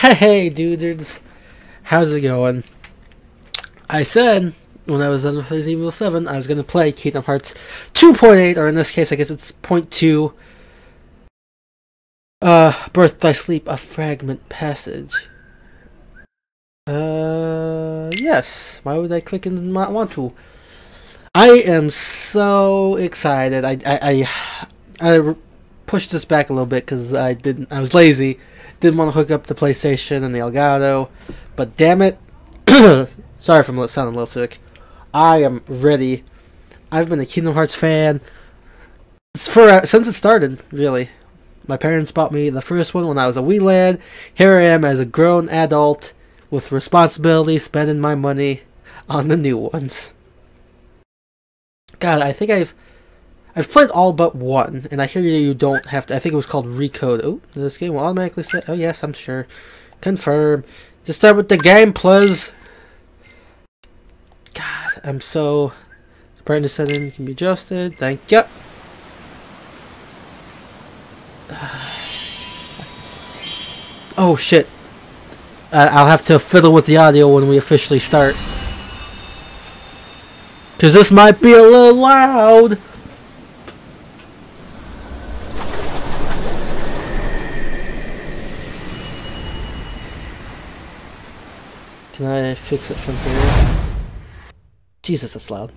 Hey, dudes. How's it going? I said when I was on Resident Evil 7, I was going to play Kingdom Hearts 2.8, or in this case, I guess it's 0.2. Uh, Birth by Sleep, a fragment passage. Uh, yes. Why would I click and not want to? I am so excited. I, I, I, I pushed this back a little bit because I didn't. I was lazy. Didn't want to hook up the PlayStation and the Elgato, but damn it. Sorry I'm sounding a little sick. I am ready. I've been a Kingdom Hearts fan for uh, since it started. Really, my parents bought me the first one when I was a wee lad. Here I am as a grown adult with responsibility, spending my money on the new ones. God, I think I've I've played all but one, and I hear you don't have to. I think it was called Recode. Oh, this game will automatically say. Oh yes, I'm sure. Confirm. To start with the game, please. God, I'm so. The brightness setting can be adjusted. Thank you. Oh shit. Uh, I'll have to fiddle with the audio when we officially start. Because this might be a little loud. Can I fix it from here? Jesus, that's loud.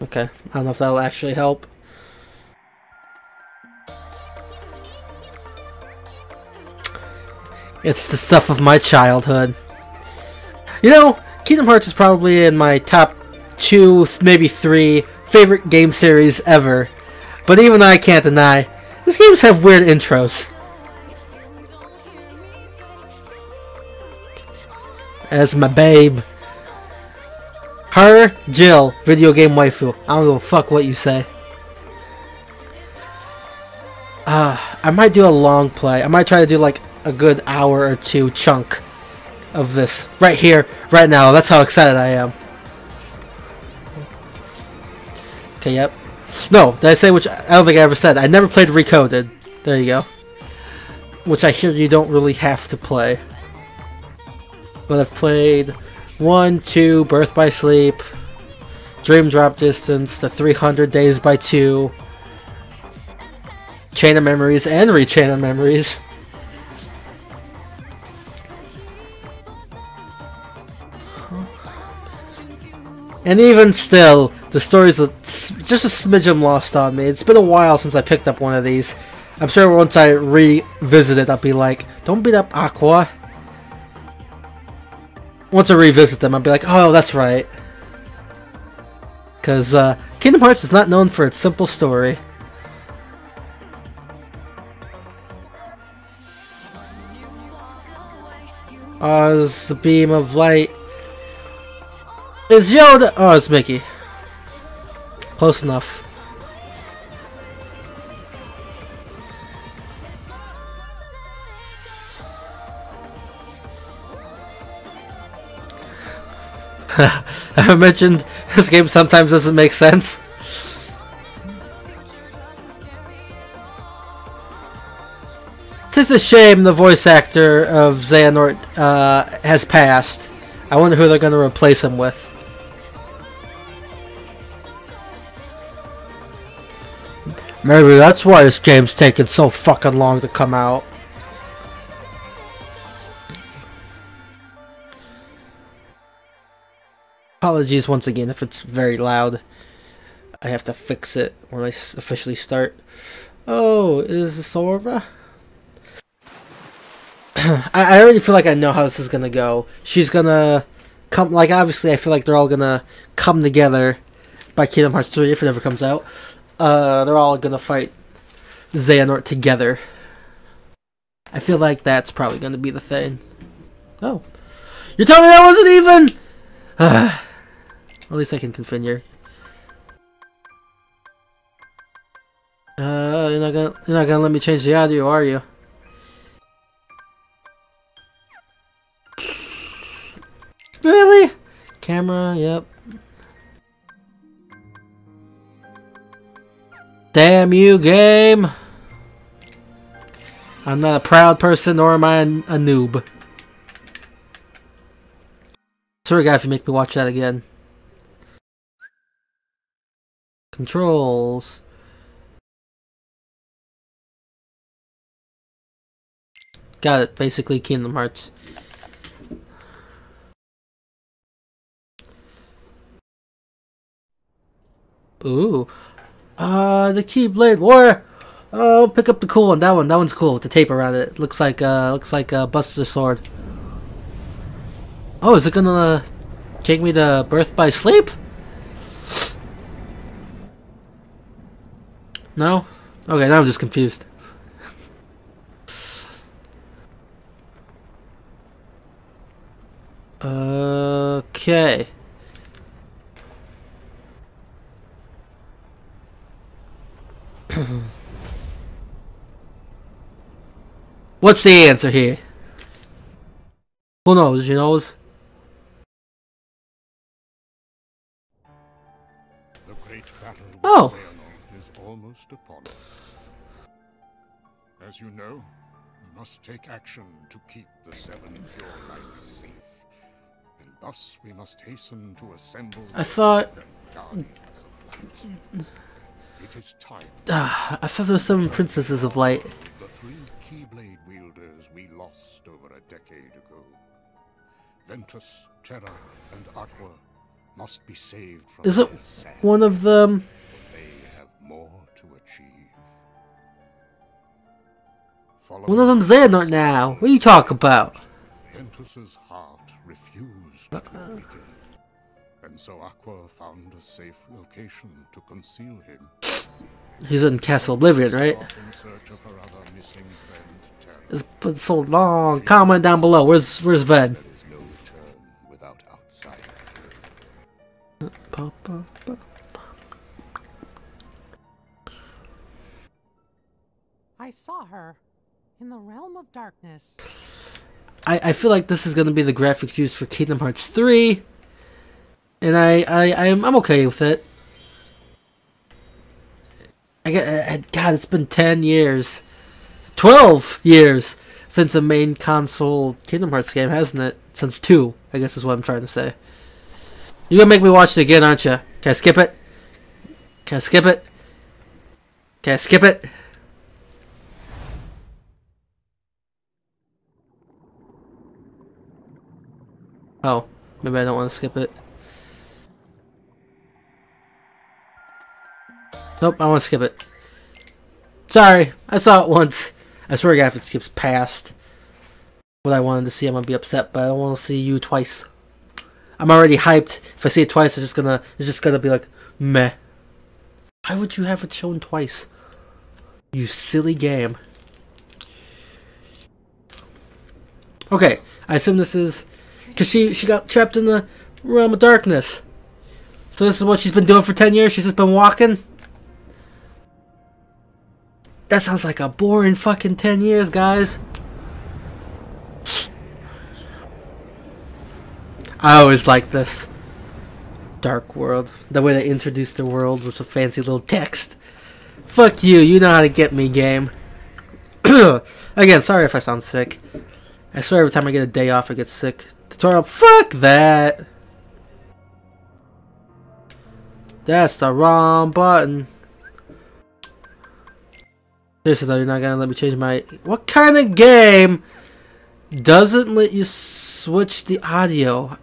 Okay, I don't know if that'll actually help. It's the stuff of my childhood. You know, Kingdom Hearts is probably in my top two, maybe three favorite game series ever. But even I can't deny, these games have weird intros. As my babe. Her, Jill, video game waifu. I don't give a fuck what you say. Uh, I might do a long play. I might try to do like a good hour or two chunk of this right here, right now. That's how excited I am. Okay, yep. No, did I say which? I don't think I ever said. I never played Recoded. There you go. Which I hear you don't really have to play. But I've played 1, 2, Birth by Sleep, Dream Drop Distance, The 300 Days by 2, Chain of Memories, and Rechain of Memories. And even still, the story's just a smidgen lost on me. It's been a while since I picked up one of these. I'm sure once I revisit it, I'll be like, don't beat up Aqua. Once I revisit them, I'll be like, oh, that's right. Because uh, Kingdom Hearts is not known for its simple story. Oz, the beam of light. Is Yoda? Oh, it's Mickey. Close enough. I mentioned this game sometimes doesn't make sense. Tis a shame the voice actor of Xehanort uh, has passed. I wonder who they're going to replace him with. Maybe that's why this game's taking so fucking long to come out. Apologies once again if it's very loud. I have to fix it when I officially start. Oh, is Sora? I, I already feel like I know how this is gonna go. She's gonna come, like, obviously, I feel like they're all gonna come together by Kingdom Hearts 3 if it ever comes out. Uh, they're all gonna fight Xehanort together. I feel like that's probably gonna be the thing. Oh. You're telling me that wasn't even? At least I can configure. Uh, you're not gonna you're not gonna let me change the audio, are you? Really? Camera, yep. Damn you, game! I'm not a proud person, nor am I a, a noob. Sorry, guy, if you make me watch that again. Controls. Got it. Basically, Kingdom Hearts. Ooh. Uh, the Keyblade War. Oh, pick up the cool one. That one. That one's cool with the tape around it. Looks like uh, looks like a Buster Sword. Oh, is it gonna take me to Birth by Sleep? No. Okay, now I'm just confused. Okay. What's the answer here? Who knows? You knows? The great battle with Oh. As you know, we must take action to keep the seven pure lights safe. And thus we must hasten to assemble I thought. the guardians of light. It is time. Uh, I thought there were seven princesses of light. The three Keyblade wielders we lost over a decade ago. Ventus, Terra, and Aqua must be saved from Is it one of them? They have more to achieve. One of them's Xehanort now. What are you talking about? Ventus's heart refused to weaken, uh, and so Aqua found a safe location to conceal him. He's in Castle Oblivion, right? Off in search of her other missing friend, Terra. It's been so long. Comment down below. Where's Where's Ven? There is no return without outside. Pa, pa, pa. I saw her in the realm of darkness. I, I feel like this is gonna be the graphics used for Kingdom Hearts 3. And I, I, I'm, I'm okay with it. I I, God, it's been 10 years. 12 years since a main console Kingdom Hearts game, hasn't it? Since 2, I guess is what I'm trying to say. You're gonna make me watch it again, aren't you? Can I skip it? Can I skip it? Can I skip it? Oh, maybe I don't want to skip it. Nope, I want to skip it. Sorry, I saw it once. I swear to God, if it skips past what I wanted to see, I'm gonna be upset. But I don't want to see you twice. I'm already hyped. If I see it twice, it's just gonna, it's just gonna be like, meh. Why would you have it shown twice? You silly game. Okay, I assume this is because she she got trapped in the realm of darkness. So this is what she's been doing for ten years. She's just been walking. That sounds like a boring fucking ten years, guys. I always like this dark world. The way they introduce the world with a fancy little text. Fuck you. You know how to get me, game. Again, sorry if I sound sick. I swear every time I get a day off, I get sick. Tutorial, fuck that! That's the wrong button. Seriously though, you're not gonna let me change my... What kind of game doesn't let you switch the audio?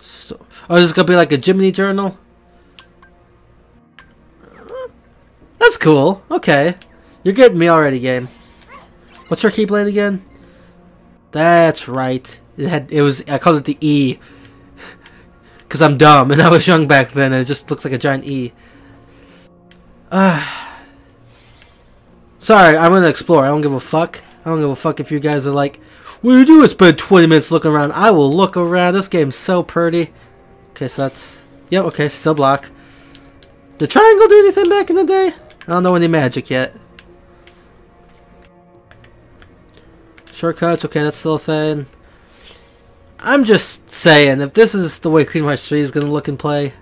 So, oh, this is gonna be like a Jiminy journal? That's cool. Okay. You're getting me already, game. What's your keyblade again? That's right. It had it was I called it the E. Cause I'm dumb and I was young back then and it just looks like a giant E. Ah. Sorry, I'm gonna explore. I don't give a fuck. I don't give a fuck if you guys are like, what do you do? Spend 20 minutes looking around. I will look around. This game's so pretty. Okay, so that's yep. Okay, still block. Did triangle do anything back in the day? I don't know any magic yet. Shortcuts, okay, that's still a thing. I'm just saying, if this is the way Kingdom Hearts 3 is going to look and play,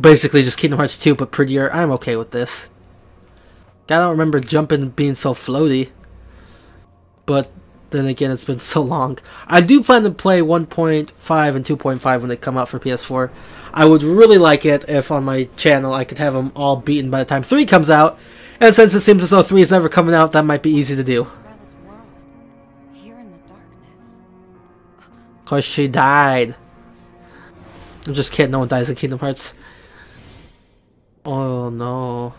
basically just Kingdom Hearts 2 but prettier, I'm okay with this. I don't remember jumping being so floaty. But then again, it's been so long. I do plan to play 1.5 and 2.5 when they come out for PS4. I would really like it if on my channel I could have them all beaten by the time 3 comes out. And since it seems as though 3 is never coming out, that might be easy to do. Cause she died. I'm just kidding, no one dies in Kingdom Hearts. Oh no.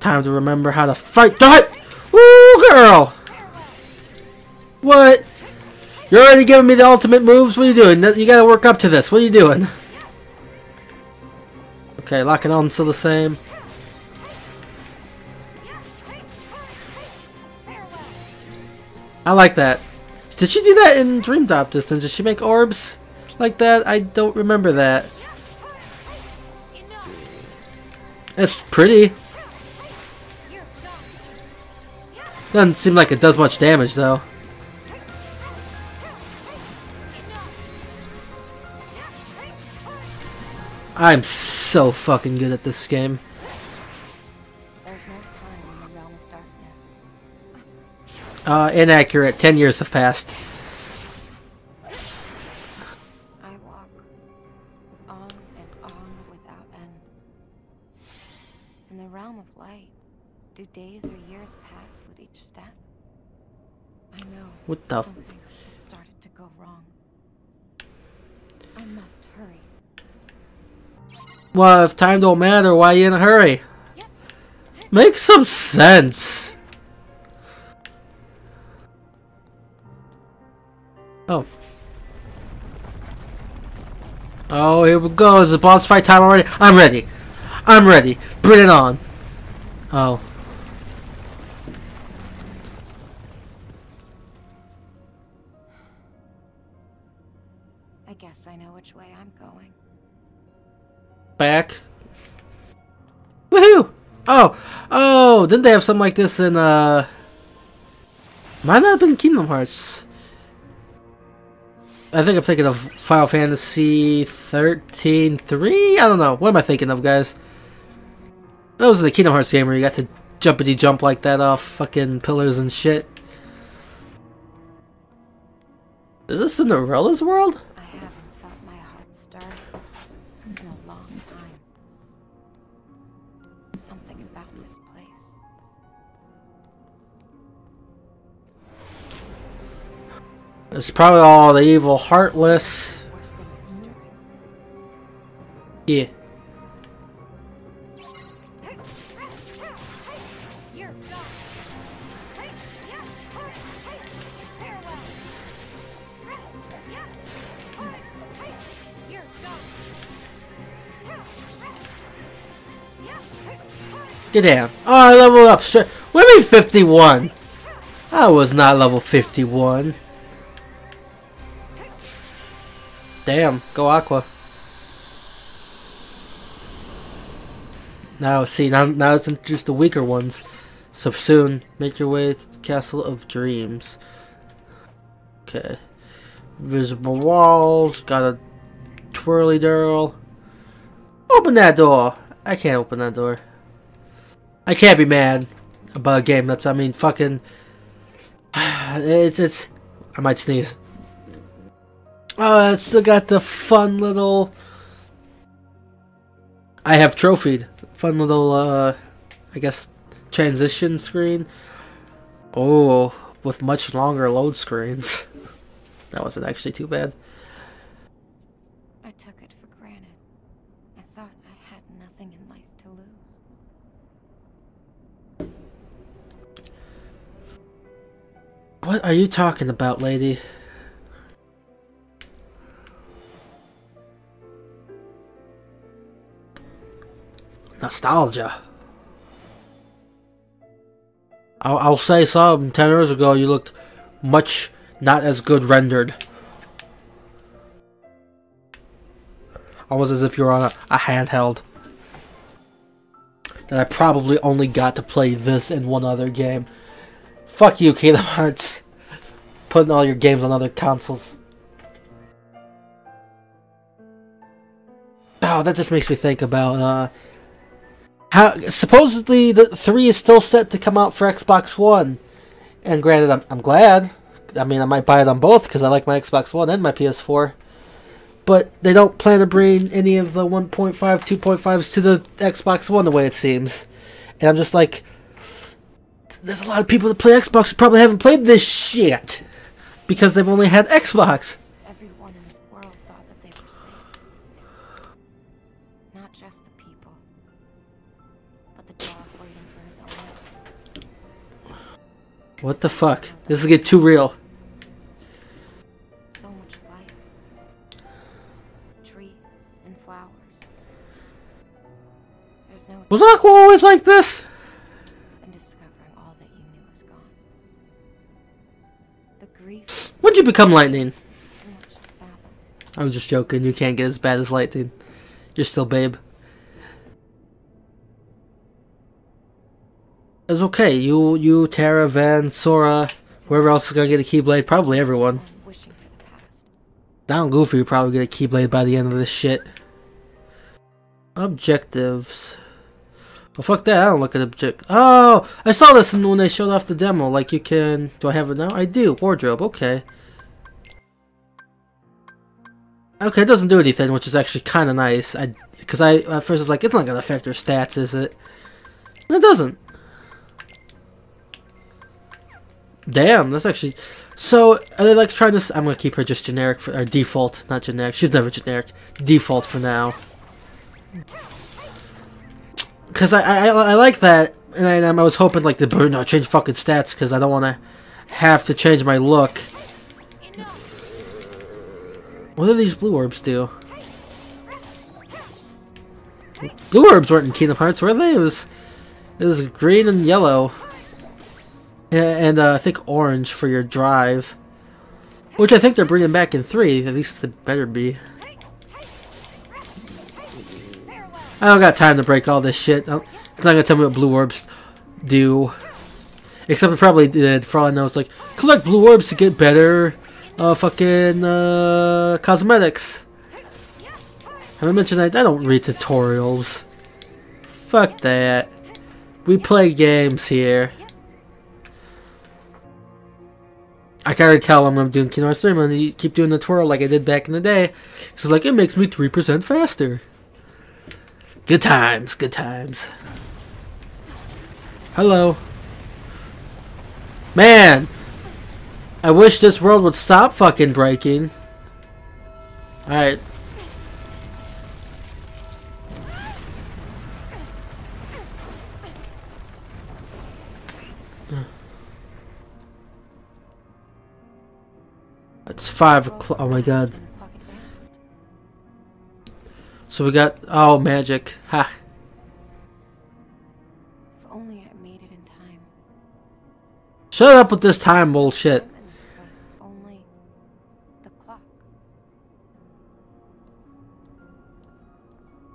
Time to remember how to fight that! Woo, girl! What? You're already giving me the ultimate moves? What are you doing? You gotta work up to this. What are you doing? Okay, locking on still the same. I like that. Did she do that in Dream Distance? Did she make orbs like that? I don't remember that. It's pretty. Doesn't seem like it does much damage though. I'm so fucking good at this game. Uh, inaccurate. Ten years have passed. I walk on and on without end. In the realm of light, do days or years pass with each step? I know What the something has started to go wrong. I must hurry. Well, if time don't matter, why you in a hurry? Make some sense. Oh. Oh, here we go. Is the boss fight time already? I'm ready. I'm ready. Bring it on. Oh. I guess I know which way I'm going. Back. Woohoo! Oh, oh, didn't they have something like this in, uh... Might not have been Kingdom Hearts. I think I'm thinking of Final Fantasy 13 3? I don't know. What am I thinking of, guys? That was the Kingdom Hearts game where you got to jumpity jump like that off fucking pillars and shit. Is this Cinderella's world? It's probably all the evil, heartless. Yeah. Get down. Oh, I leveled up you mean 51? I was not level 51. Damn, go Aqua. Now, see, now, now it's introduced the weaker ones. So soon, make your way to the Castle of Dreams. Okay. Visible walls, got a twirly girl. Open that door! I can't open that door. I can't be mad about a game that's, I mean, fucking. It's, it's. I might sneeze. Oh, it's still got the fun little. I have trophied. Fun little, uh. I guess, transition screen. Oh, with much longer load screens. that wasn't actually too bad. I took it for granted. I thought I had nothing in life to lose. What are you talking about, lady? Nostalgia. I'll, say some. Ten years ago, you looked much not as good rendered. Almost as if you were on a, a handheld. And I probably only got to play this in one other game. Fuck you, Kingdom Hearts. Putting all your games on other consoles. Oh, that just makes me think about uh, how supposedly the three is still set to come out for Xbox One, and granted, I'm I'm glad. I mean, I might buy it on both because I like my Xbox One and my PS4. But they don't plan to bring any of the 1.5, 2.5s to the Xbox One the way it seems. And I'm just like, there's a lot of people that play Xbox who probably haven't played this shit because they've only had Xbox. What the fuck? This is getting too real. So much life. Trees and flowers. There's no Was Aqua always like this? and discovering all that you knew is gone. The grief When'd you become Lightning? is too much to fathom. I'm just joking. You can't get as bad as Lightning. You're still babe. It's okay. You, you, Terra, Ven, Sora, whoever else is gonna get a Keyblade. Probably everyone. Down Goofy will probably get a Keyblade by the end of this shit. Objectives. Well, fuck that. I don't look at object. Oh, I saw this when they showed off the demo. Like you can. Do I have it now? I do. Wardrobe. Okay. Okay, it doesn't do anything, which is actually kind of nice. I because I at first was like, it's not gonna affect her stats, is it? It doesn't. Damn, that's actually. So are they like trying to? s- I'm gonna keep her just generic for or default, not generic. She's never generic. Default for now. Cause I I, I like that, and I, I was hoping like the bird not change fucking stats because I don't want to have to change my look. What do these blue orbs do? Blue orbs weren't in Kingdom Hearts, were they? It was it was green and yellow. And uh, I think orange for your drive. Which I think they're bringing back in 3. At least it better be. I don't got time to break all this shit. It's not gonna tell me what blue orbs do. Except it probably did, for all I know. It's like, collect blue orbs to get better uh, fucking uh, cosmetics. Have I mentioned that? I don't read tutorials. Fuck that. We play games here. I can already tell when I'm doing Hearts 3, I'm gonna keep doing the twirl like I did back in the day. So like, it makes me 3% faster. Good times, good times. Hello. Man! I wish this world would stop fucking breaking. Alright. It's five o'clock. Oh my god. So we got. Oh, magic. Ha. If only I made it in time. Shut up with this time bullshit. I'm in this place. Only the clock.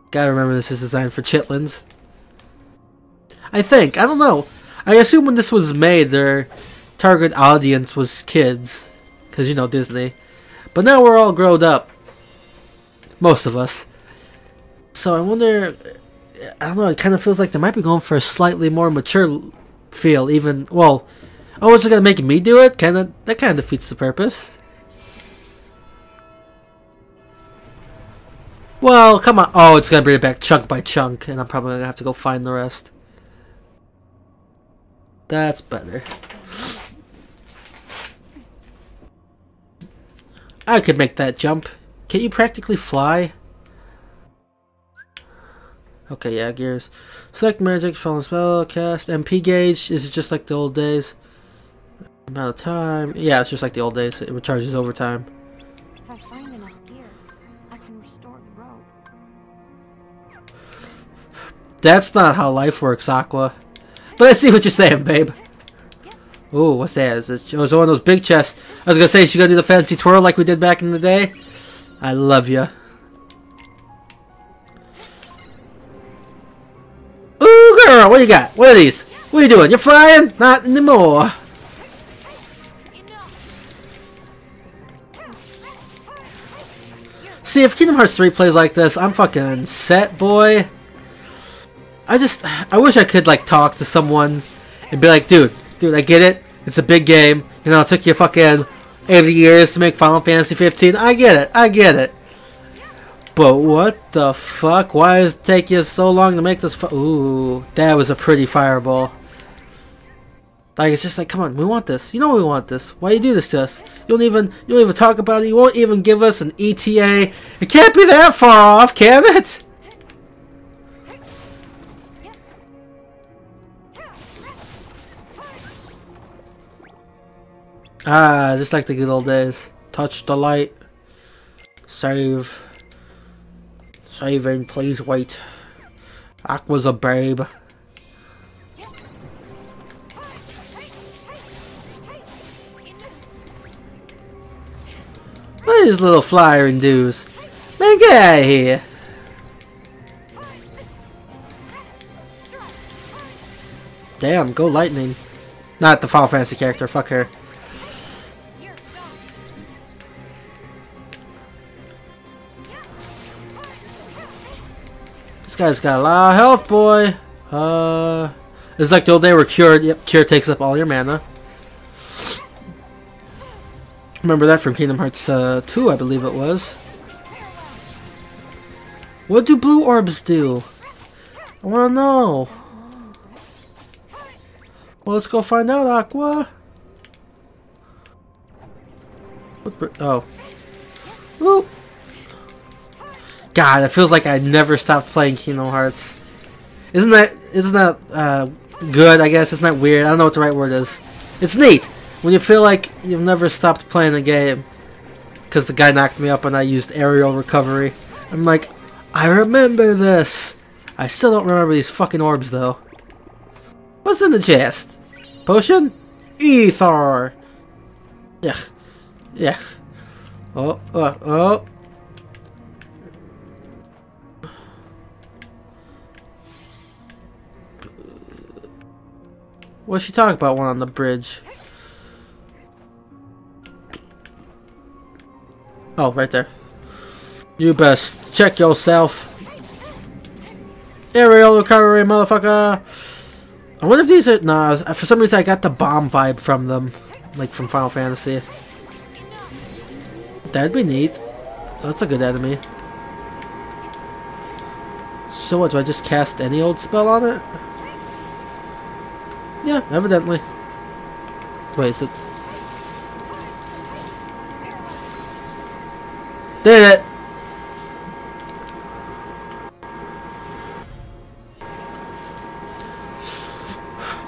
Gotta remember this is designed for chitlins. I think. I don't know. I assume when this was made, their target audience was kids. Because, you know, Disney. But now we're all grown up. Most of us. So I wonder. I don't know. It kind of feels like they might be going for a slightly more mature feel. Even. Well. Oh, is it going to make me do it? Kind of. That kind of defeats the purpose. Well, come on. Oh, it's gonna bring it back chunk by chunk, and I'm probably gonna have to go find the rest. That's better. I could make that jump. Can you practically fly? Okay, yeah, gears. Select magic, fallen spell, cast, MP gauge. Is it just like the old days? Amount of time. Yeah, it's just like the old days. It recharges over time. If I find enough gears, I can restore the road. That's not how life works, Aqua. But I see what you're saying, babe. Ooh, what's that? It, oh, it's one of those big chests. I was gonna say, she gonna do the fancy twirl like we did back in the day. I love you. Ooh, girl, what you got? What are these? What are you doing? You're flying? Not anymore. See, if Kingdom Hearts 3 plays like this, I'm fucking set, boy. I just I wish I could like talk to someone and be like, dude, dude, I get it. It's a big game. You know, it took you fucking 80 years to make Final Fantasy 15. I get it. I get it. But what the fuck? Why does it take you so long to make this? Ooh, that was a pretty fireball. Like it's just like, come on, we want this. You know we want this. Why you do this to us? You don't even you don't even talk about it. You won't even give us an ETA. It can't be that far off, can it? Ah, just like the good old days. Touch the light. Save. Saving, please wait. Aqua's a babe. What is little flyer and do's? Man, get out of here. Damn, go lightning. Not the Final Fantasy character, fuck her. Guy's got a lot of health, boy. Uh, it's like the old day where cure. Yep, cure takes up all your mana. Remember that from Kingdom Hearts uh, 2, I believe it was. What do blue orbs do? I wanna know. Well, let's go find out, Aqua. What oh. Woo! God, it feels like I never stopped playing Kingdom Hearts. Isn't that isn't that uh, good? I guess isn't that weird? I don't know what the right word is. It's neat when you feel like you've never stopped playing a game because the guy knocked me up and I used aerial recovery. I'm like, I remember this. I still don't remember these fucking orbs though. What's in the chest? Potion? Ether. Yeah, yeah. Oh, oh, oh. What's she talking about? One on the bridge. Oh, right there. You best check yourself. Aerial recovery, motherfucker. I wonder if these are. Nah, for some reason I got the bomb vibe from them. Like from Final Fantasy. That'd be neat. That's a good enemy. So what, do I just cast any old spell on it? Yeah, evidently. Wait, is it... Did it!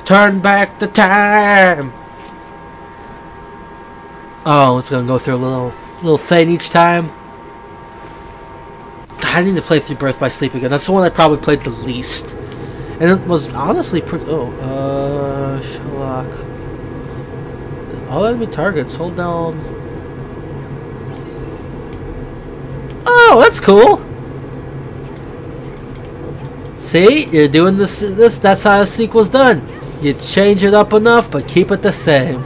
Turn back the time! Oh, it's gonna go through a little little thing each time. I need to play through Birth by Sleep again. That's the one I probably played the least. And it was honestly pretty... Oh, uh... Shotlock. All enemy targets, hold down... Oh, that's cool! See? You're doing this... this. That's how a sequel's done. You change it up enough, but keep it the same.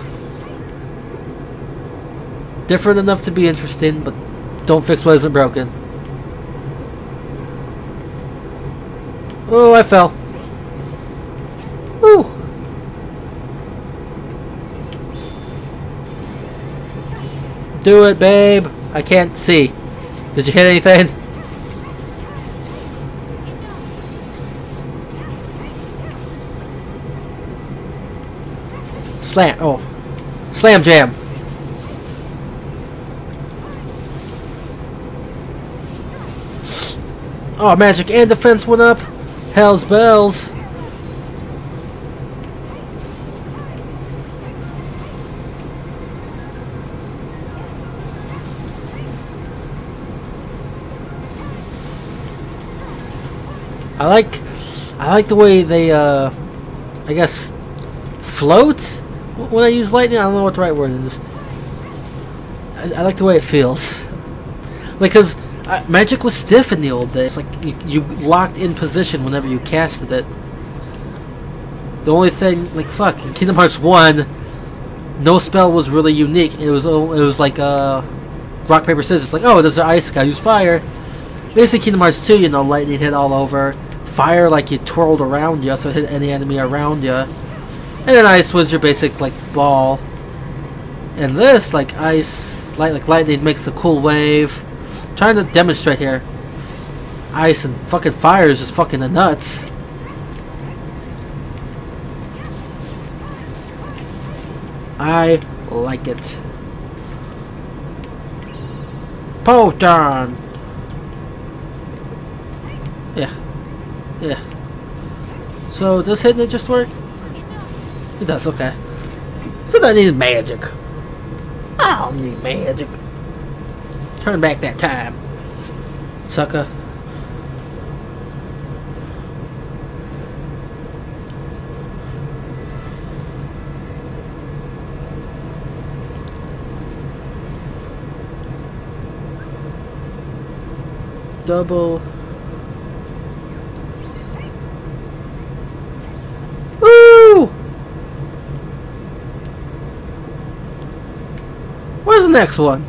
Different enough to be interesting, but don't fix what isn't broken. Oh, I fell. Woo! Do it, babe. I can't see. Did you hit anything? Slam. Oh. Slam jam. Oh, magic and defense went up. Hell's bells. I like, I like the way they, uh, I guess, float when I use lightning. I don't know what the right word is. I, I like the way it feels. Like, cause uh, magic was stiff in the old days. Like you, you locked in position whenever you casted it. The only thing, like fuck, in Kingdom Hearts One, no spell was really unique. It was it was like uh, rock paper scissors. Like oh, there's an ice guy use fire. Basically, Kingdom Hearts 2, you know, lightning hit all over. Fire like you twirled around you, so it hit any enemy around you. And then ice was your basic like ball. And this, like ice, light like lightning makes a cool wave. trying to demonstrate here. Ice and fucking fire is just fucking the nuts. I like it. Potion! Yeah. Yeah. So, does hitting it just work? It does, okay. So I need magic. I don't need magic. Turn back that time. Sucker. Double. Woo! Where's the next one?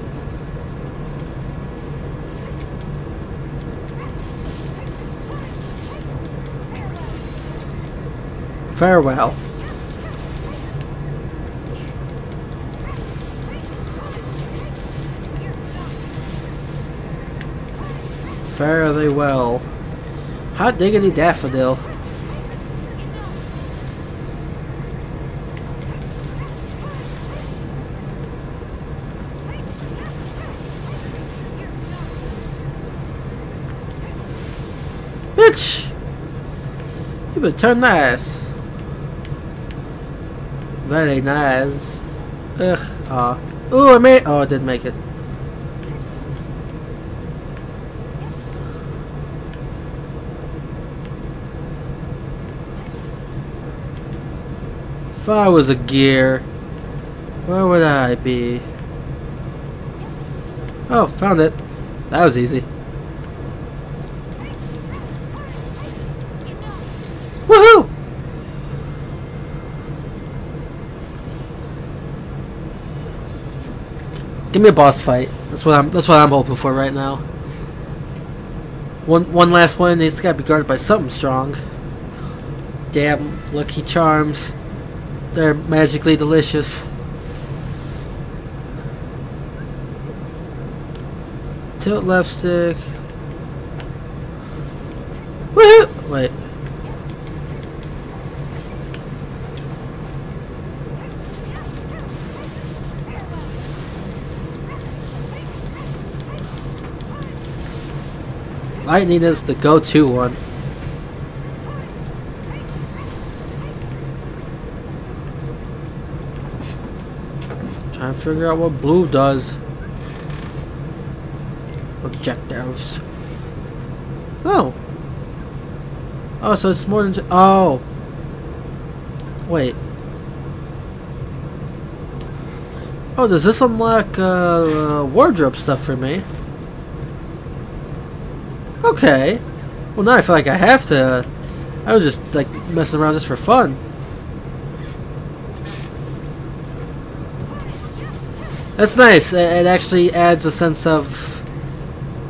Farewell. Fare thee well. Hot diggity daffodil. Turn nice. Very nice. Ugh. Aw. Ooh, I made. Oh, I didn't make it. If I was a gear, where would I be? Oh, found it. That was easy. Give me a boss fight. That's what I'm. That's what I'm hoping for right now. One, one last one. It's got to be guarded by something strong. Damn, Lucky Charms. They're magically delicious. Tilt left stick. Woohoo! Wait. Lightning is the go-to one. Trying to figure out what blue does. Objectives. Oh. Oh, so it's more than Oh. Wait. Oh, does this unlock uh, wardrobe stuff for me? Okay. Well, now I feel like I have to. I was just like messing around just for fun. That's nice. It actually adds a sense of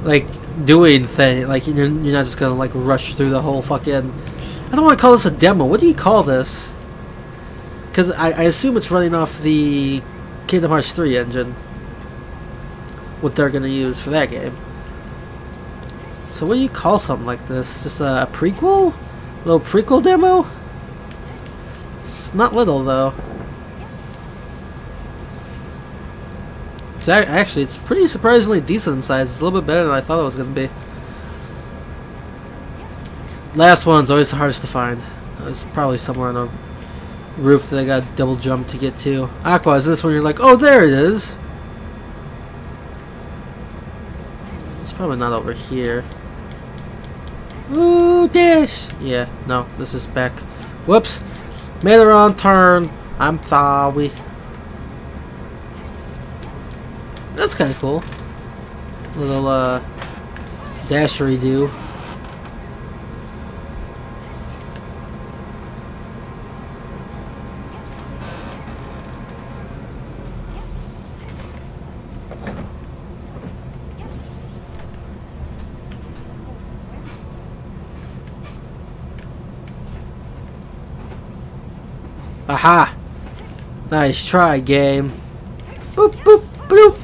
like doing thing. Like you're, you're not just gonna like rush through the whole fucking. I don't want to call this a demo. What do you call this? Because I, I assume it's running off the Kingdom Hearts 3 engine. What they're gonna use for that game. So what do you call something like this? Just a, prequel? A little prequel demo? It's not little though. It's actually, it's pretty surprisingly decent in size. It's a little bit better than I thought it was going to be. Last one's always the hardest to find. It's probably somewhere on a roof that I got double jump to get to. Aqua, is this one you're like, oh, there it is. It's probably not over here. Ooh, dish! Yeah, no, this is back. Whoops! Made a wrong turn. I'm sorry. That's kind of cool. Little, uh, dashery do. Aha! Nice try, game. Boop, boop, bloop.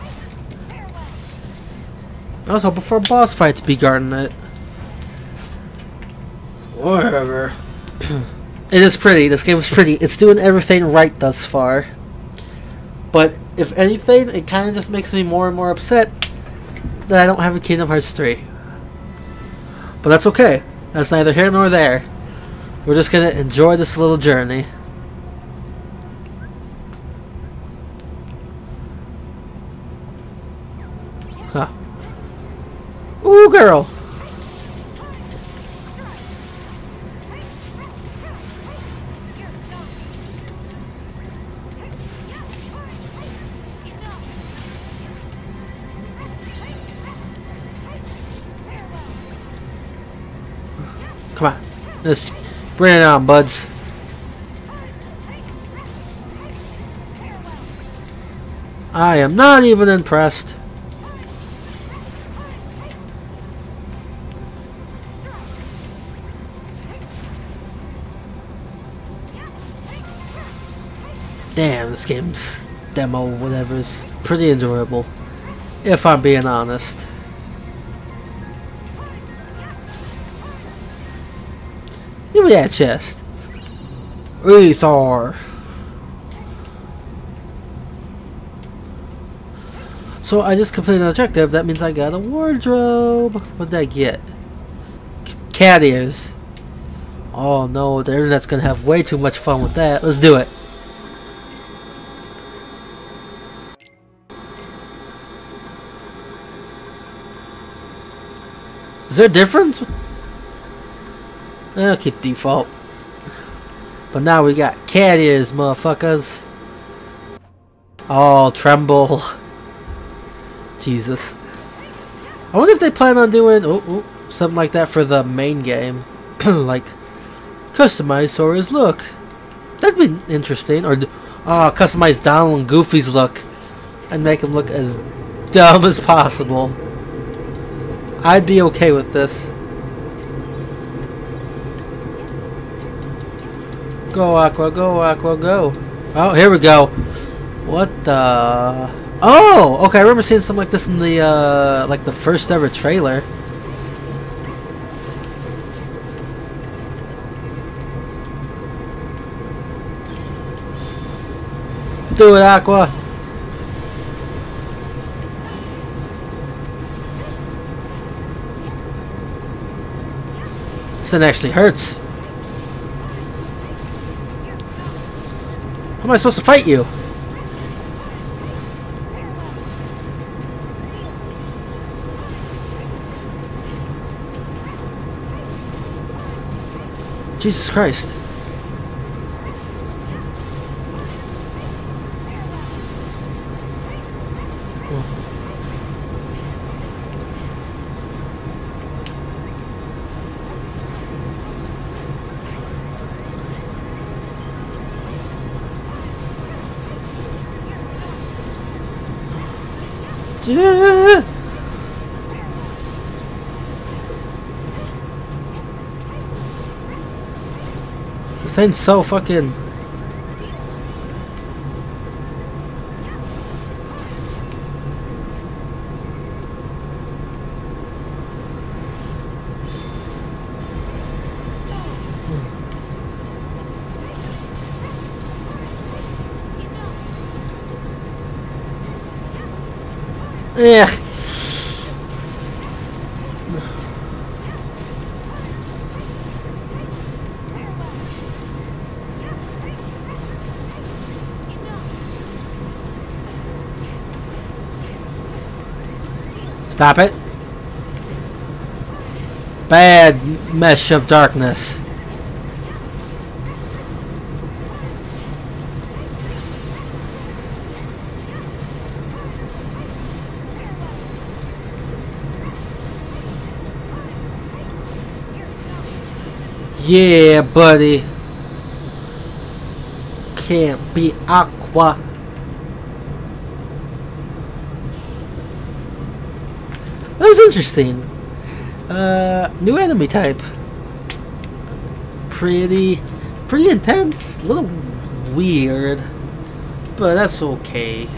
I was hoping for a boss fight to be guarding it. Whatever. it is pretty. This game is pretty. It's doing everything right thus far. But if anything, it kind of just makes me more and more upset that I don't have a Kingdom Hearts 3. But that's okay. That's neither here nor there. We're just gonna enjoy this little journey. Girl! Come on. Let's bring it on, buds. I am not even impressed. This game's demo, whatever, is pretty enjoyable. If I'm being honest. Give me that chest. Ether. So I just completed an objective. That means I got a wardrobe. What did I get? C- Cat ears. Oh no, the internet's gonna have way too much fun with that. Let's do it. Is there a difference? I'll keep default. But now we got cat ears, motherfuckers. Oh, tremble. Jesus. I wonder if they plan on doing oh, oh, something like that for the main game. like, customize Sora's look. That'd be interesting. Or, oh, customize Donald and Goofy's look. And make them look as dumb as possible. I'd be okay with this. Go Aqua, go Aqua, go. Oh, here we go. What the? Oh, okay. I remember seeing something like this in the uh, like the first ever trailer. Do it, Aqua. This actually hurts. How am I supposed to fight you? Jesus Christ. Thing's so fucking. Stop it. Bad mesh of darkness. Yeah, buddy. Can't be aqua. Was interesting. Uh, new enemy type. Pretty, pretty intense. A little weird, but that's okay.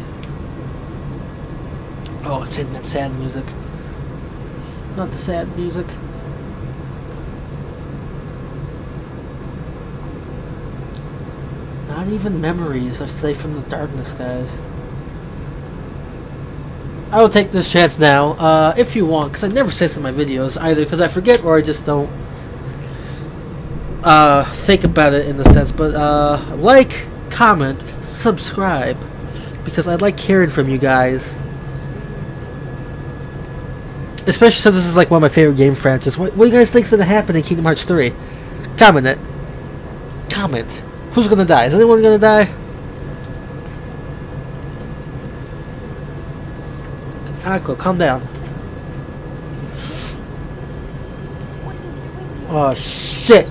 Oh, it's hitting that sad music. Not the sad music. Not even memories are safe from the darkness, guys. I will take this chance now, uh, if you want, because I never say this in my videos, either because I forget or I just don't uh, think about it in the sense. But uh, like, comment, subscribe, because I'd like hearing from you guys. Especially since this is like one of my favorite game franchises. What, what do you guys think's gonna happen in Kingdom Hearts 3? Comment it. Comment. Who's gonna die? Is anyone gonna die? Aqua, calm down. What are you doing here? Oh shit. You should be in the realm of light. Oh no. Did you not make it out? Don't tell me. Has the realm of light... Why won't you say down. Oh shit!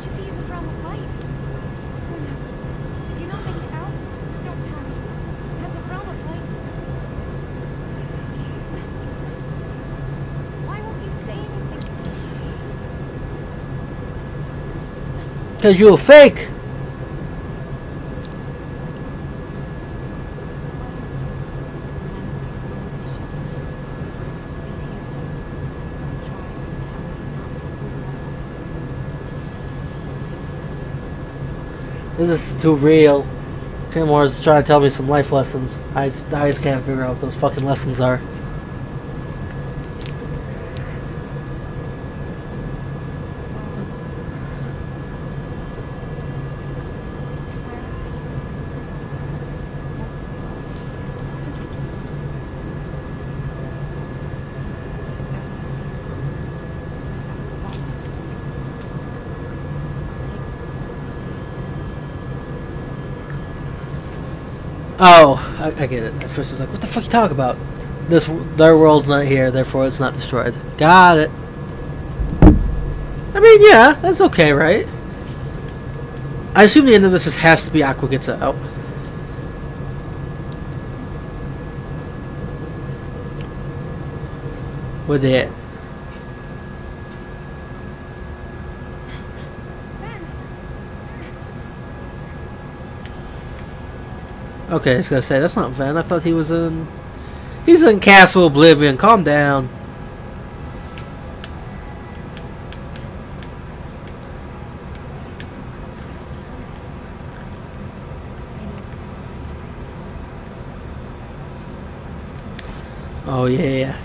Cause you're fake. So what? Too real. Timor's trying to tell me some life lessons. I I just can't figure out what those fucking lessons are. Oh, I, I get it. At first, it's like, what the fuck you talk about? This their world's not here, therefore it's not destroyed. Got it. I mean, yeah, that's okay, right? I assume the end of this is, has to be Aqua gets out. With it. Okay, I was gonna say that's not Ven. I thought he was in. He's in Castle Oblivion. Calm down. Oh yeah.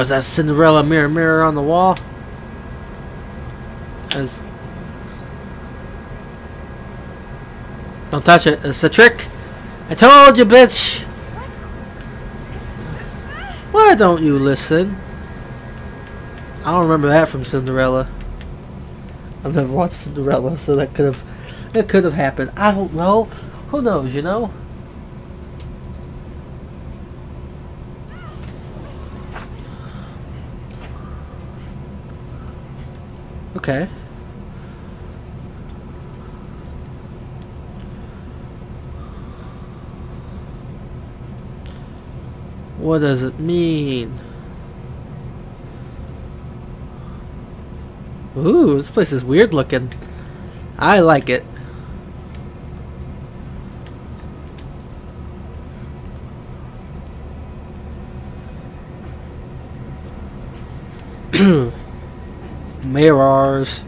Is that Cinderella mirror mirror on the wall? As don't touch it. It's a trick. I told you, bitch. Why don't you listen? I don't remember that from Cinderella. I've never watched Cinderella, so that could have that could have happened. I don't know. Who knows, you know? Okay. What does it mean? Ooh, this place is weird looking. I like it. Mirrors.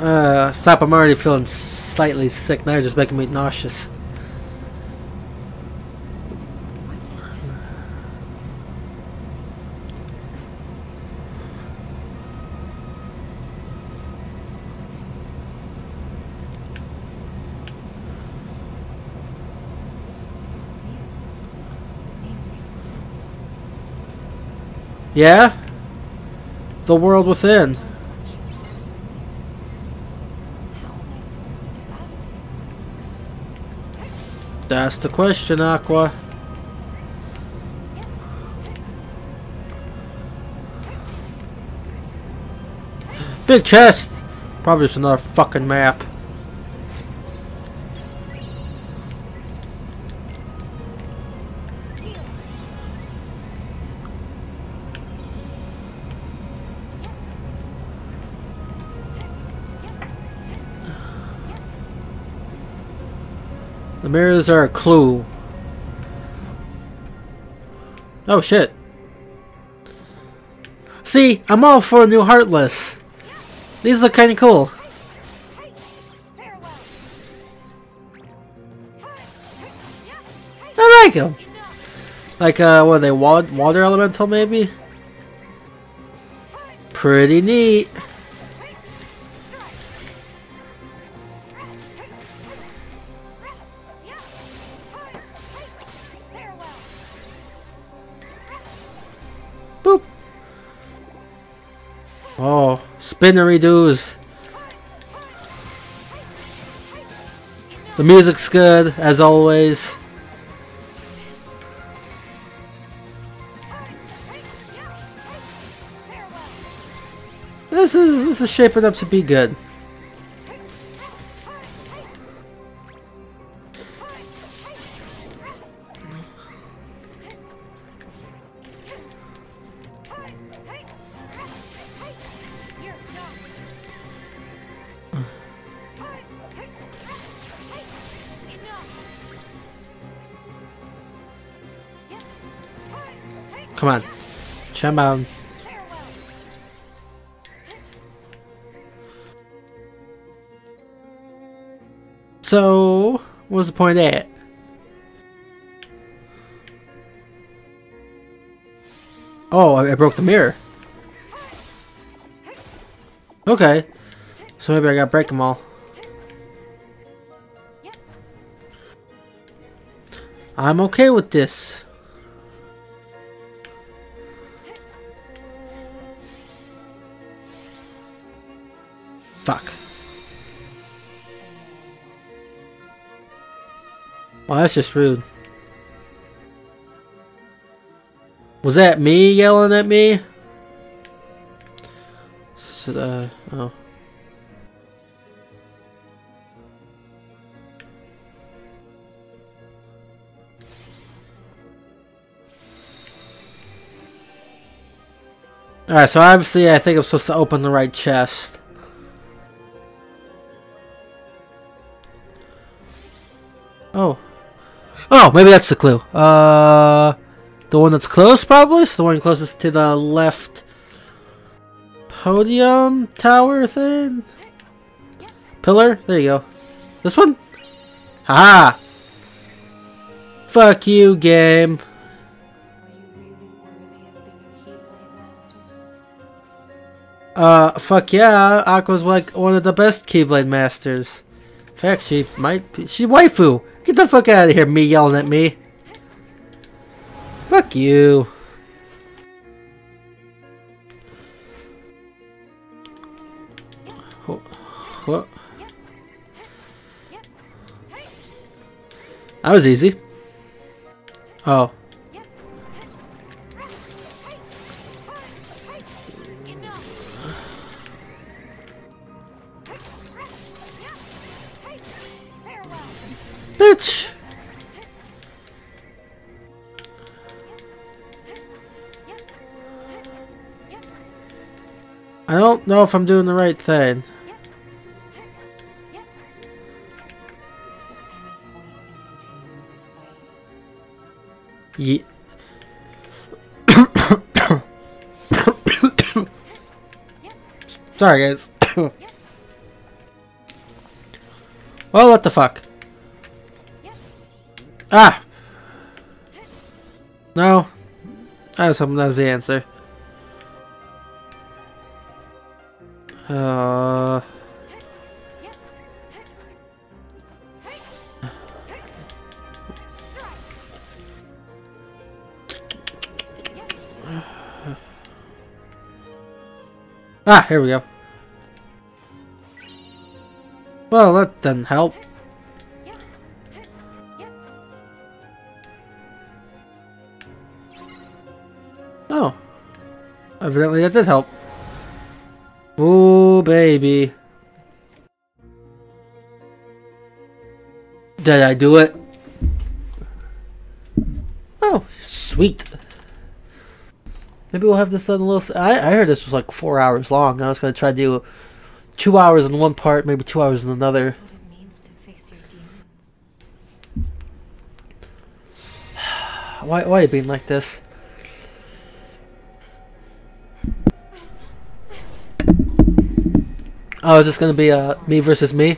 Uh, stop, I'm already feeling slightly sick. Now just making me nauseous. Yeah? The world within. That's the question, Aqua. Big chest! Probably just another fucking map. The mirrors are a clue. Oh shit. See, I'm all for a new Heartless. These look kinda cool. I like them. Like, uh, what are they, wa water elemental maybe? Pretty neat. Spinnery doos. The music's good, as always. This is this is shaping up to be good. Come on. Come on. So, what's the point of that? Oh, I, I broke the mirror. Okay. So maybe I gotta break them all. I'm okay with this. That's just rude. Was that me yelling at me? So, uh, oh. Alright, so obviously I think I'm supposed to open the right chest. Oh. Oh, maybe that's the clue. Uh, the one that's close, probably? So the one closest to the left podium tower thing? Pillar? There you go. This one? Ha! Fuck you, game. Uh, fuck yeah, Aqua's like one of the best Keyblade Masters. Fact, she might be, she waifu! Get the fuck out of here, me yelling at me. Fuck you. What? That was easy. Oh. Know if I'm doing the right thing. Ye Sorry, guys. well, what the fuck? Ah! No. I was hoping that was the answer. Uh... Ah, here we go. Well, that didn't help. Oh. Evidently that did help baby. Did I do it? Oh, sweet. Maybe we'll have this done a little. I, I heard this was like four hours long. I was going to try to do two hours in one part, maybe two hours in another. Why, why are you being like this? Oh, is this gonna be uh, me versus me?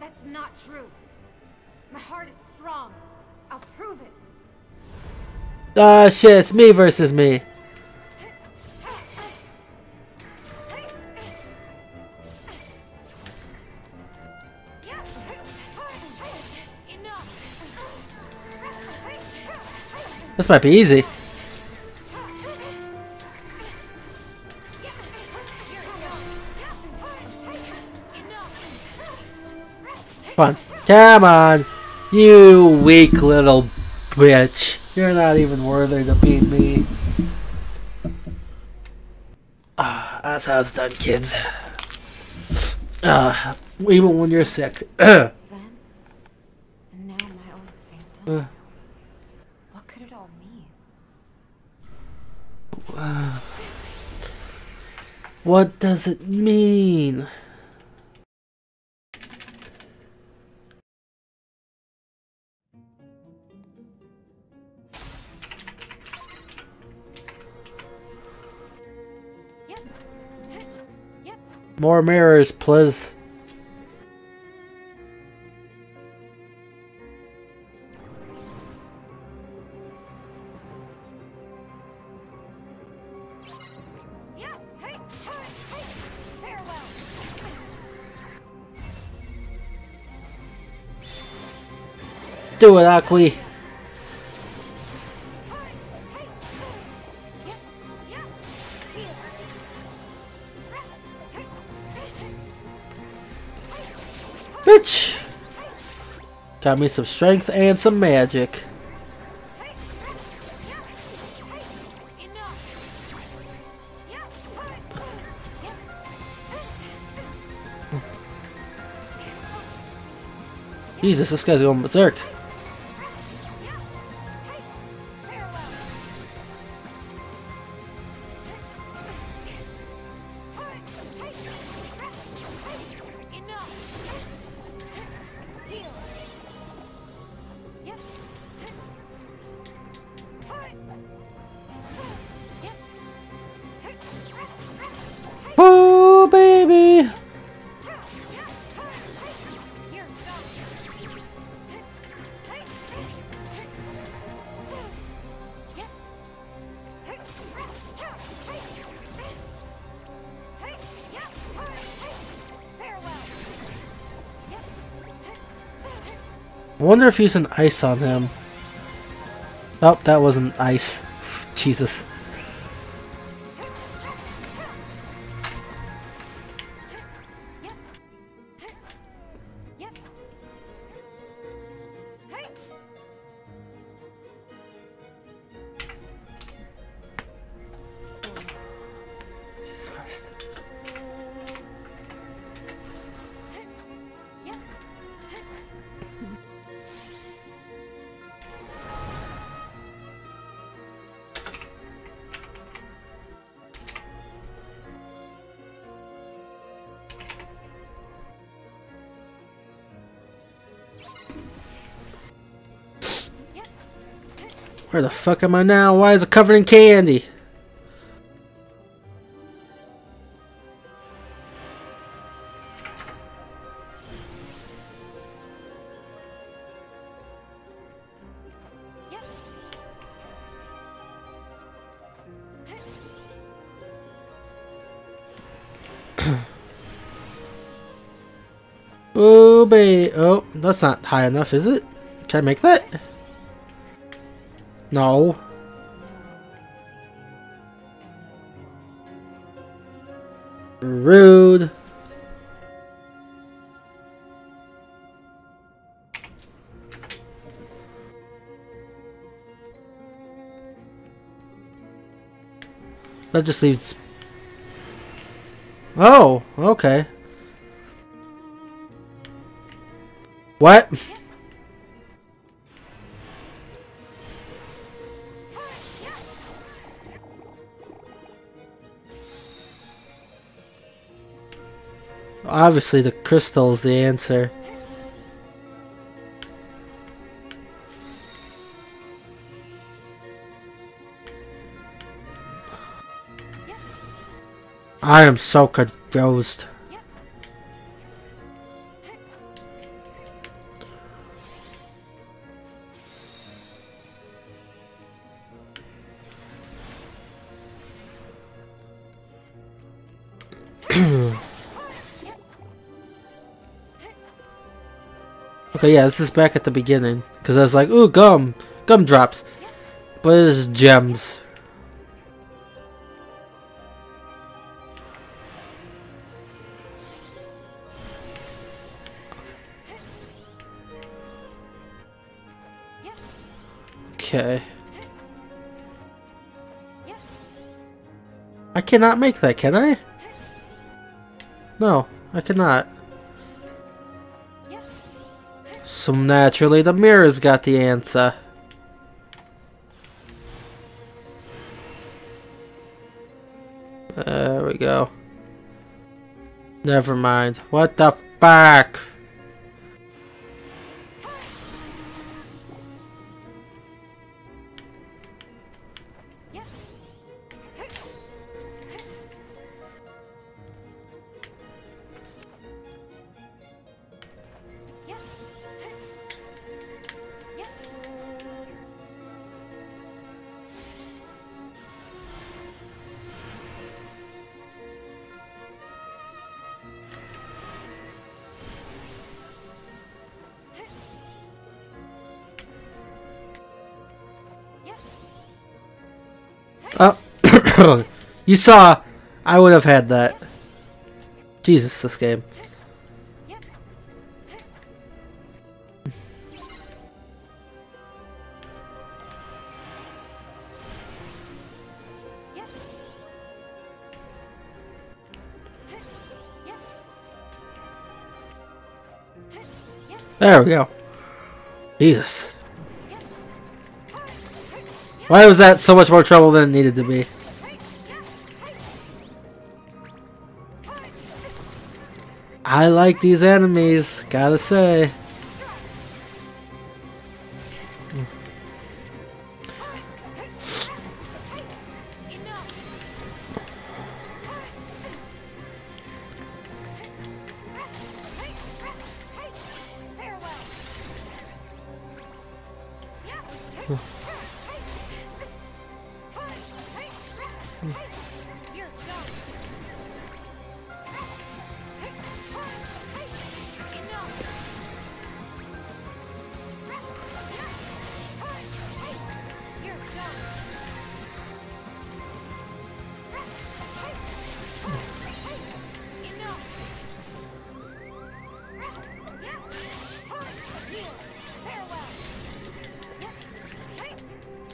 That's not true. My heart is strong. I'll prove it. Ah, shit, it's me versus me. This might be easy. On. Come on. You weak little bitch. You're not even worthy to beat me. Ah, that's how it's done, kids. Ah, even when you're sick. Then, and now my own phantom. Uh. What could it all mean? what does it mean? More mirrors, please. Do it, Aqui. Got me some strength and some magic. Hmm. Jesus, this guy's going berserk. Wonder if he's using ice on him. Oh, that wasn't ice. Jesus Where the fuck am I now? Why is it covered in candy? Oh, babe. Oh, that's not high enough, is it? Can I make that? No. Rude. That just leaves. Oh, okay. What? Obviously, the crystal is the answer. I am so confused. Okay, yeah, this is back at the beginning. Because I was like, ooh, gum. Gum drops. But it is gems. Okay. I cannot make that, can I? No, I cannot. So naturally, the mirror's got the answer. There we go. Never mind. What the fuck? You saw, I would have had that. Jesus, this game. There we go. Jesus. Why was that so much more trouble than it needed to be? I like these enemies, gotta say.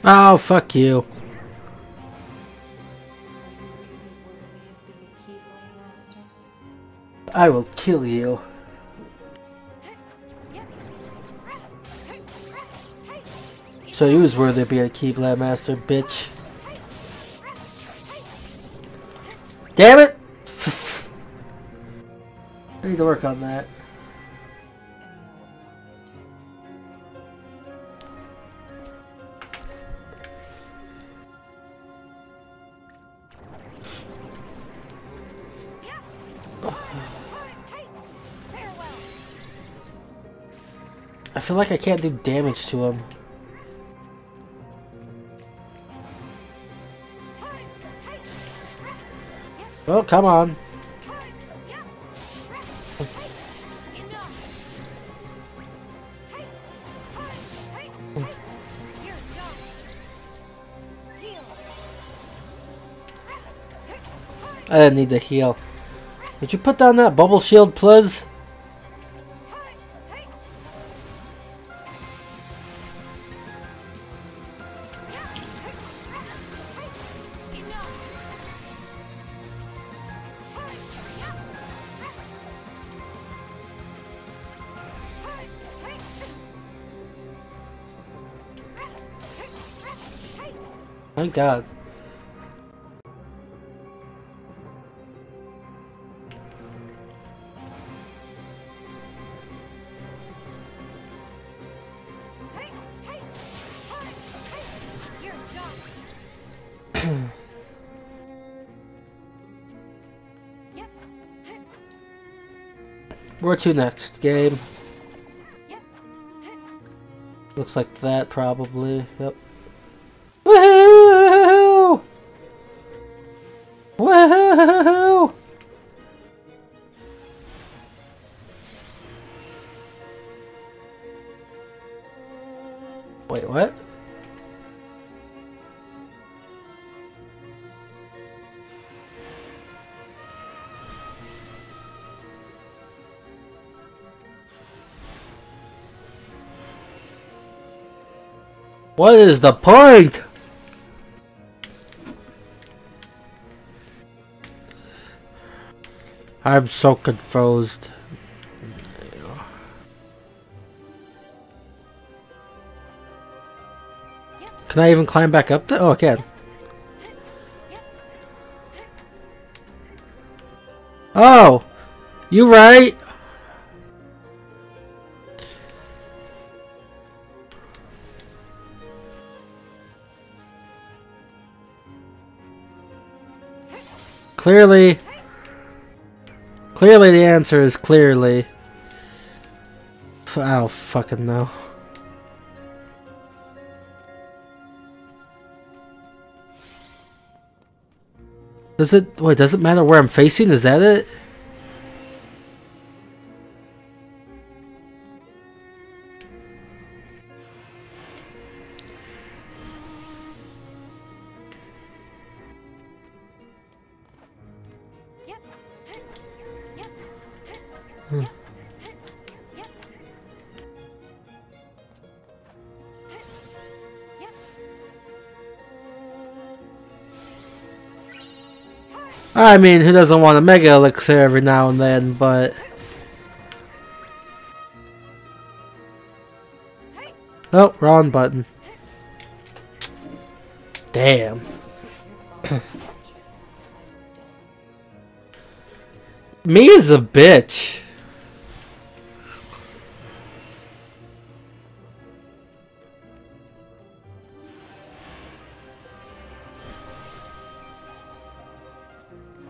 Oh, fuck you. I will kill you. So you was worthy to be a Keyblade Master, bitch. Damn it! I need to work on that. Feel like I can't do damage to him. Oh, come on. I didn't need to heal. Would you put down that bubble shield, please? Yep. Hey, Where to next? Game. Looks like that probably. Yep. Wait, what? What is the point? I'm so confused. Can I even climb back up there? Oh, I can. Oh! You right! Clearly, clearly the answer is clearly. I don't fucking know. Does it? Wait, does it matter where I'm facing? Is that it? I mean, who doesn't want a mega elixir every now and then? But oh, wrong button. Damn. Me is a bitch.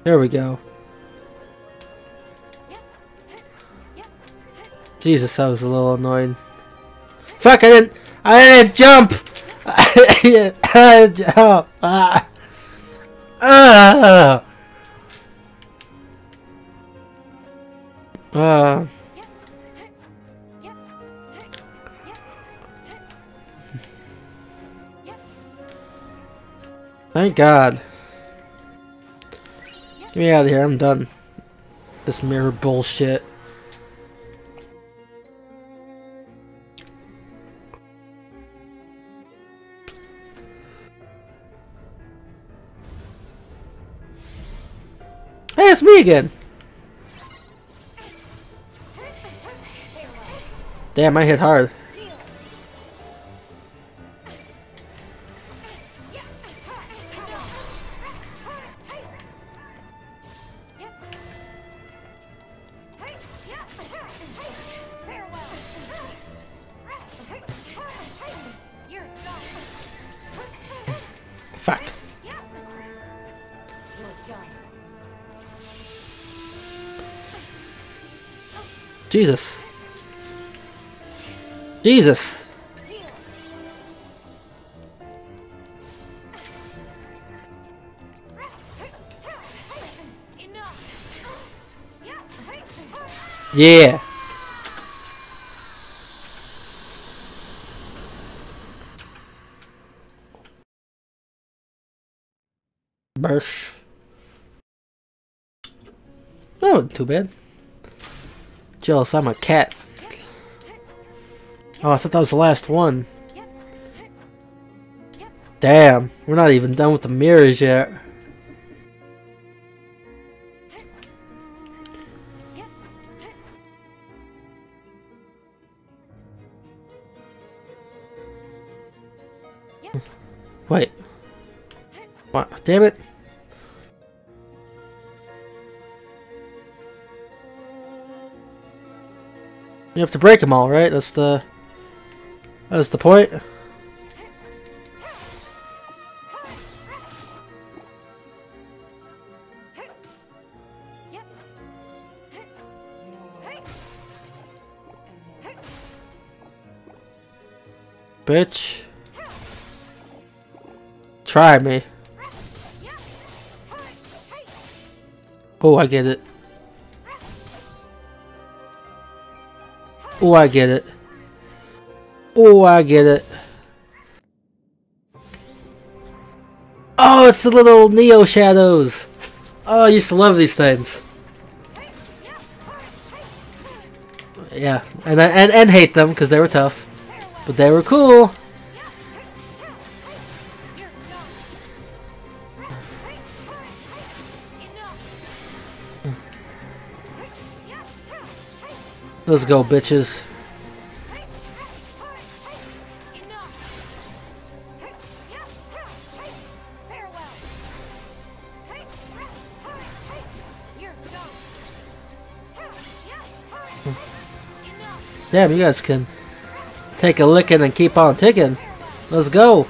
There we go. Jesus, that was a little annoying. Fuck! I didn't. I didn't jump. I didn't jump. Ah. Ah. Yep. Thank God. Get me out of here. I'm done. This mirror bullshit. Hey, it's me again. Damn, I hit hard. Yeah. Bursh. Oh, too bad. Jealous, I'm a cat. Oh, I thought that was the last one. Damn, we're not even done with the mirrors yet. Wait. What? Damn it. You have to break them all, right? That's the... That's the point? Bitch. Try me. Oh, I get it. Oh, I get it. Oh, I get it. Oh, it's the little Neo shadows. Oh, I used to love these things. Yeah, and and and hate them because they were tough, but they were cool. Let's go, bitches. Damn, you guys can take a licking and keep on ticking. Let's go.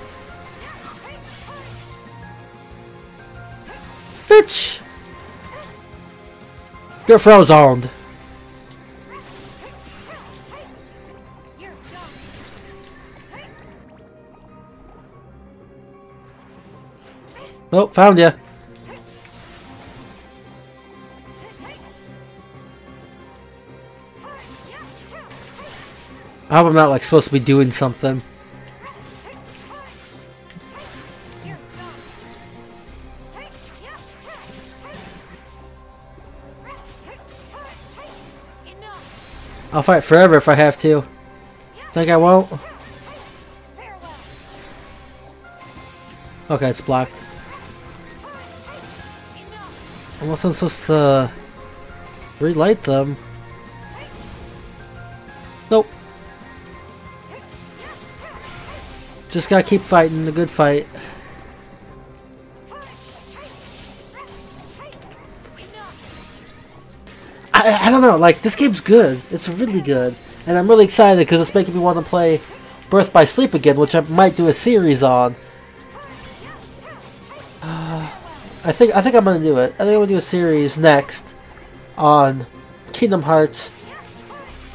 Bitch! Get frozen. Oh, found you. I hope I'm not like supposed to be doing something. I'll fight forever if I have to. Think I won't? Okay, it's blocked. Unless I'm supposed to uh, relight them. Nope. Just gotta keep fighting the good fight. I, I don't know, like, this game's good. It's really good. And I'm really excited because it's making me want to play Birth by Sleep again, which I might do a series on. I think I think I'm gonna do it. I think I'm gonna do a series next on Kingdom Hearts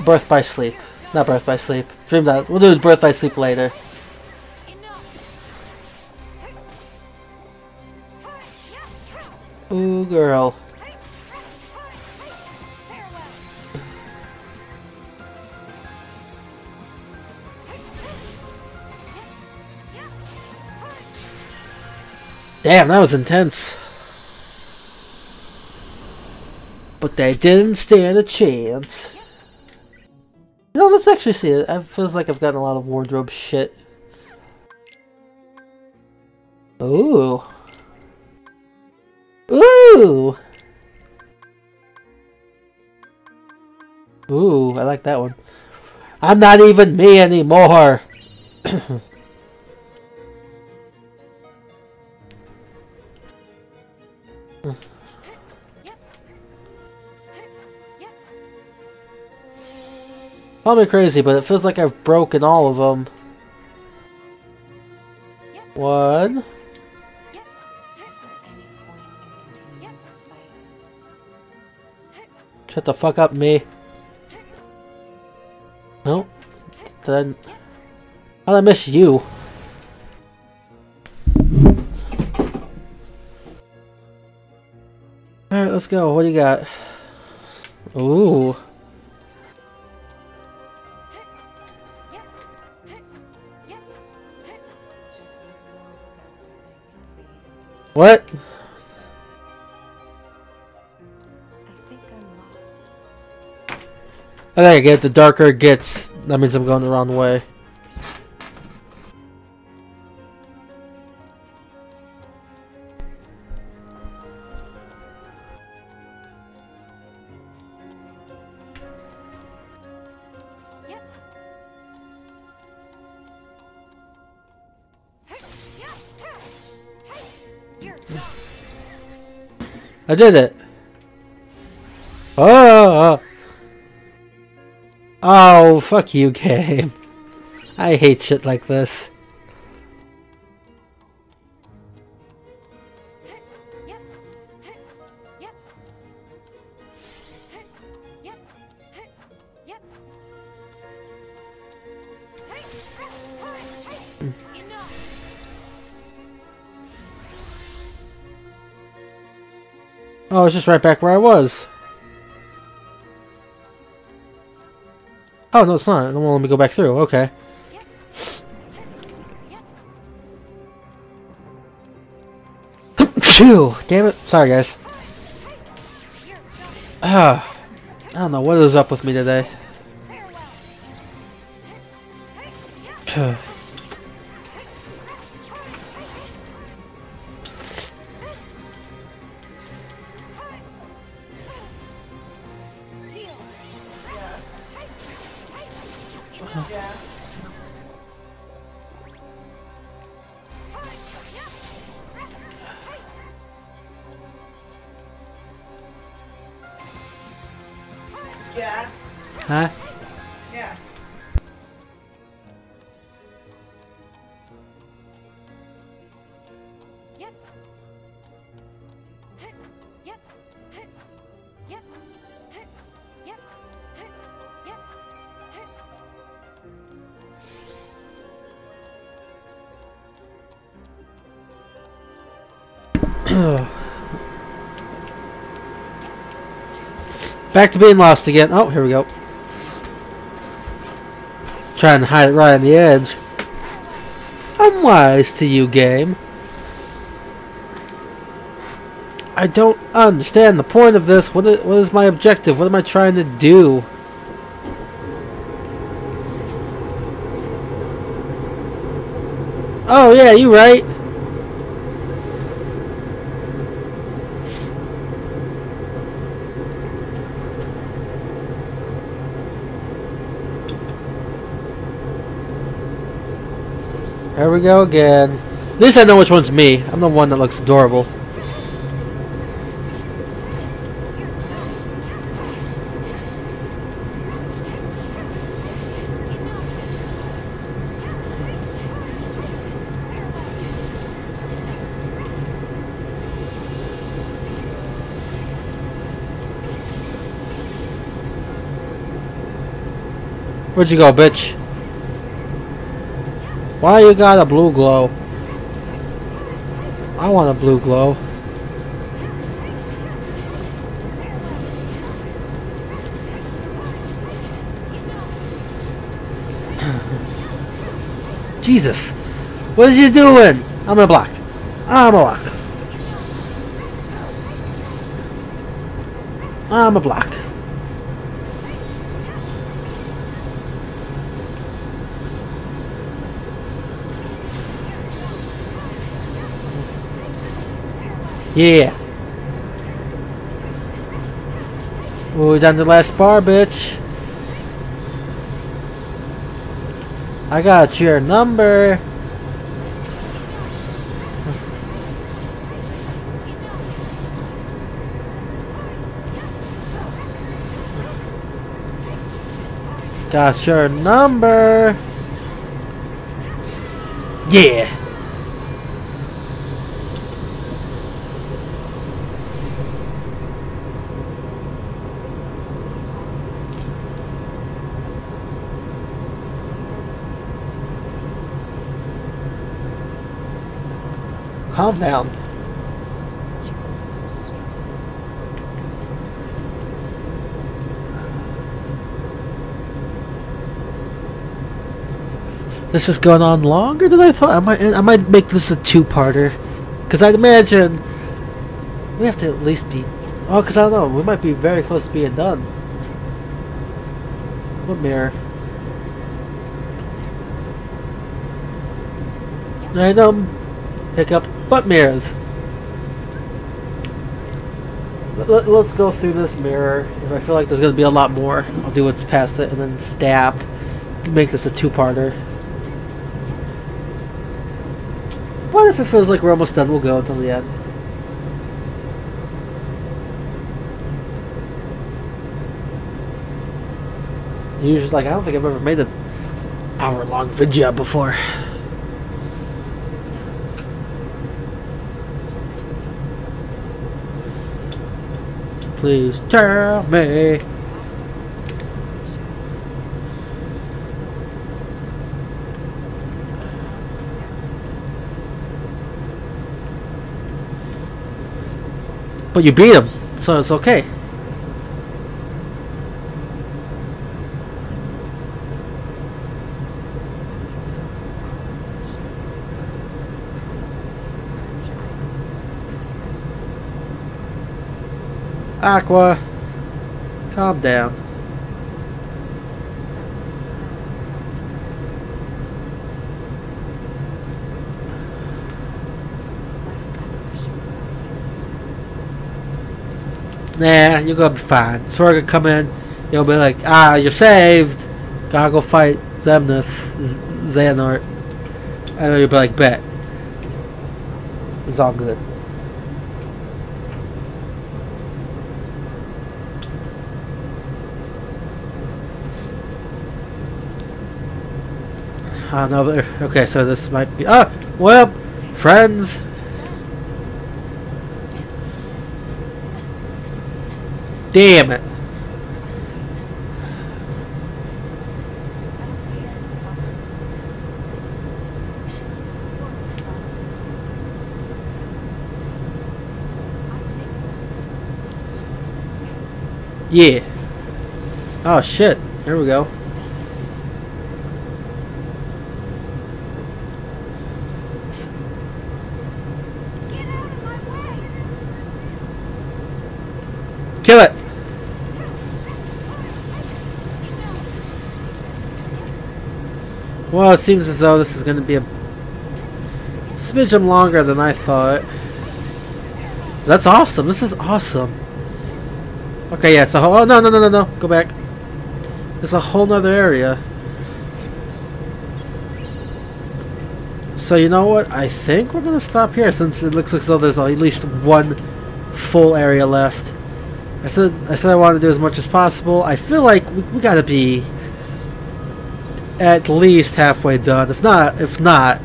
Birth by Sleep. Not Birth by Sleep. Dream that we'll do Birth by Sleep later. Ooh girl. Damn, that was intense. But they didn't stand a chance. Know, let's actually see it. It feels like I've gotten a lot of wardrobe shit. Ooh. Ooh! Ooh, I like that one. I'm not even me anymore! Me crazy, but it feels like I've broken all of them. One. Shut the fuck up, me. Nope. Then... How'd I miss you? Alright, let's go. What do you got? Ooh. I get the darker it gets. That means I'm going the wrong way. I did it. Fuck you, game. I hate shit like this. Oh, it's just right back where I was. Oh, no, it's not. Let me go back through. Okay. Phew! Damn it. Sorry, guys. Ah, I don't know what is up with me today. Back to being lost again. Oh, here we go. Trying to hide it right on the edge. I'm wise to you, game. I don't understand the point of this. What is, what is my objective? What am I trying to do? Oh, yeah, you right. We go again. At least I know which one's me. I'm the one that looks adorable. Where'd you go, bitch? Why you got a blue glow? I want a blue glow. Jesus! What is you doing? I'm gonna block. I'm a block. I'm a block. Yeah. Ooh, down the last bar, bitch. I got your number. Got your number. Yeah. Calm down. This is going on longer than I thought. I might, I might make this a two-parter, because I'd imagine we have to at least be. Oh, because I don't know. We might be very close to being done. What mirror? Random hiccup, butt mirrors. Let, us go through this mirror. If I feel like there's going to be a lot more, I'll do what's past it and then stab. Make this a two-parter. What if it feels like we're almost done, we'll go until the end. Usually, like, I don't think I've ever made an hour-long video before. Please tell me. But you beat him, so it's okay. Aqua, calm down. Nah, you're gonna be fine. Will come in, you'll be like, ah, you're saved. Gotta go fight Xemnas, Z- Xehanort. And you'll be like, bet. It's all good. Another. Okay, so this might be. Ah! Well, friends! Damn it! Yeah. Oh shit. Here we go. Kill it! It seems as though this is going to be a smidgen longer than I thought. That's awesome. This is awesome. Okay, yeah, it's a whole... Oh, no, no, no, no, no. Go back. There's a whole nother area. So, you know what? I think we're going to stop here since it looks as though there's at least one full area left. I said I said I wanted to do as much as possible. I feel like we, we got to be at least halfway done. If not, if not,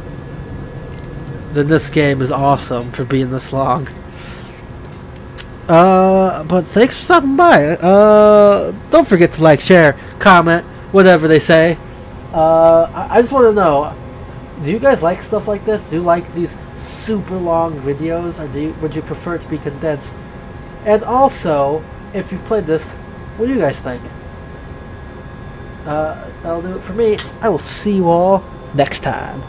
then this game is awesome for being this long. Uh, but thanks for stopping by. Uh, don't forget to like, share, comment, whatever they say. Uh, I, I just want to know, do you guys like stuff like this? Do you like these super long videos, or do you, would you prefer it to be condensed? And also, if you've played this, what do you guys think? Uh, that'll do it for me. I will see you all next time.